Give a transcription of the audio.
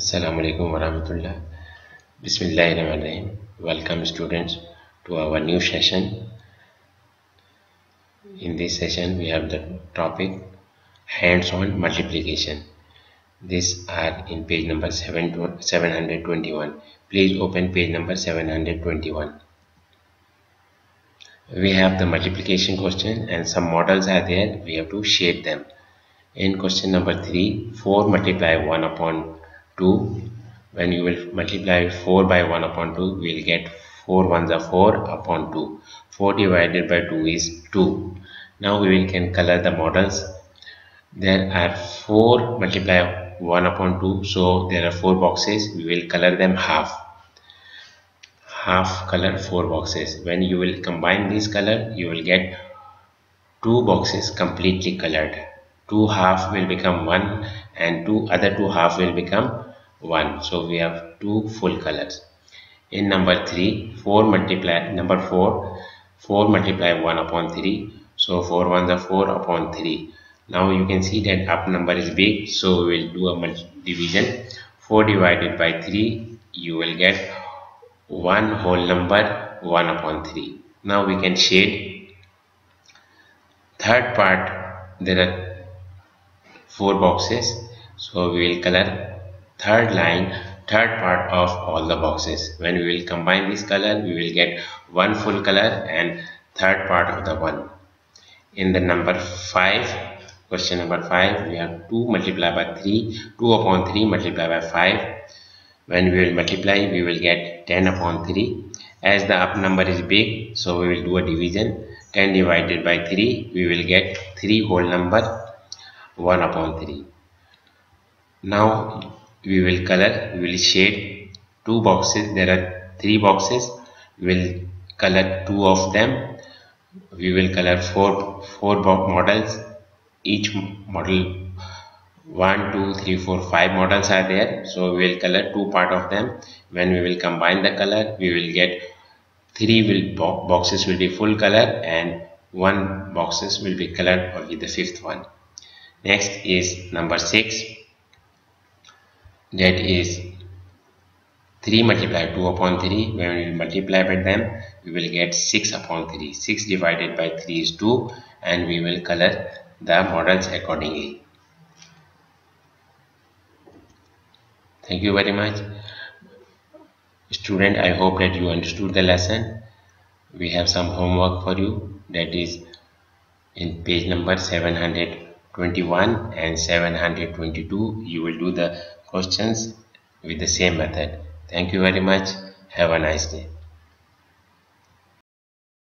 Assalamu alaikum warahmatullah. Bismillahirrahmanirrahim. Welcome students to our new session. In this session we have the topic hands-on multiplication. These are in page number 721. Please open page number 721. We have the multiplication question and some models are there. We have to shade them. In question number 3, 4 multiply 1 upon 2 when you will multiply 4 by 1 upon 2 we will get 4 ones are 4 upon 2 4 divided by 2 is 2 now we will can color the models. There are 4 multiply 1 upon 2 so there are 4 boxes. We will color them half. Half color 4 boxes. When you will combine this color you will get two boxes completely colored two half will become one and two other two half will become 1 so we have two full colors. In number 3 4 multiply number 4 4 multiply 1 upon 3 so 4 ones are 4 upon 3 now you can see that up number is big. So we will do a division 4 divided by 3 you will get one whole number 1 upon 3 now we can shade. Third part there are four boxes. So we will color third line third part of all the boxes. When we will combine this color we will get one full color and third part of the one. In the number 5 question number 5 we have 2 multiplied by 3 2 upon 3 multiplied by 5 when we will multiply we will get 10 upon 3 as the up number is big so we will do a division. 10 divided by 3 we will get 3 whole number 1 upon 3 now we will color we will shade two boxes. There are three boxes. We will color two of them. We will color four four models. Each model one two three four five models are there. So we will color two part of them. When we will combine the color we will get three will bo boxes will be full color and one boxes will be colored only the fifth one next is number six. That is 3 multiplied 2 upon 3 when we multiply by them we will get 6 upon 3 6 divided by 3 is 2 and we will color the models accordingly. Thank you very much. Student i hope that you understood the lesson. We have some homework for you. That is in page number 721 and 722 you will do the questions with the same method. Thank you very much. Have a nice day.